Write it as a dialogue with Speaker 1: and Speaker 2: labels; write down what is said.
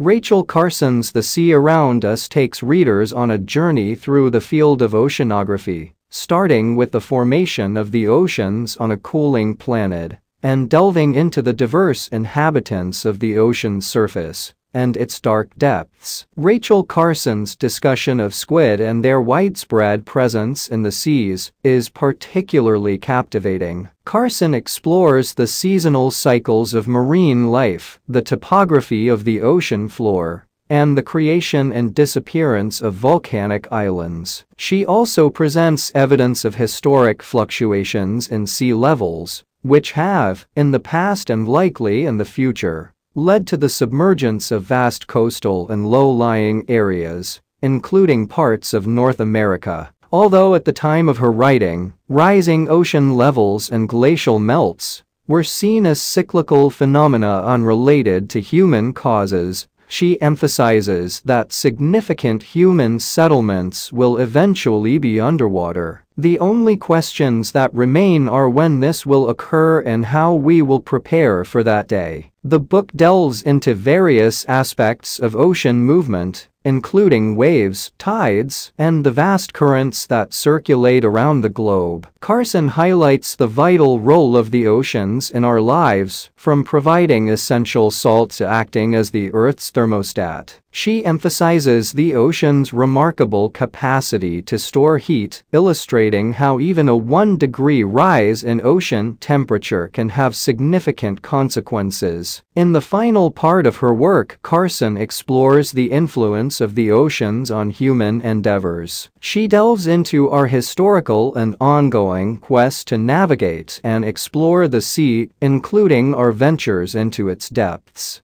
Speaker 1: Rachel Carson's The Sea Around Us takes readers on a journey through the field of oceanography, starting with the formation of the oceans on a cooling planet and delving into the diverse inhabitants of the ocean's surface and its dark depths. Rachel Carson's discussion of squid and their widespread presence in the seas is particularly captivating. Carson explores the seasonal cycles of marine life, the topography of the ocean floor, and the creation and disappearance of volcanic islands. She also presents evidence of historic fluctuations in sea levels, which have, in the past and likely in the future, led to the submergence of vast coastal and low-lying areas, including parts of North America. Although at the time of her writing, rising ocean levels and glacial melts were seen as cyclical phenomena unrelated to human causes, she emphasizes that significant human settlements will eventually be underwater. The only questions that remain are when this will occur and how we will prepare for that day. The book delves into various aspects of ocean movement, including waves, tides, and the vast currents that circulate around the globe. Carson highlights the vital role of the oceans in our lives, from providing essential salt to acting as the Earth's thermostat. She emphasizes the ocean's remarkable capacity to store heat, illustrating how even a 1 degree rise in ocean temperature can have significant consequences. In the final part of her work, Carson explores the influence of the oceans on human endeavors. She delves into our historical and ongoing quest to navigate and explore the sea, including our ventures into its depths.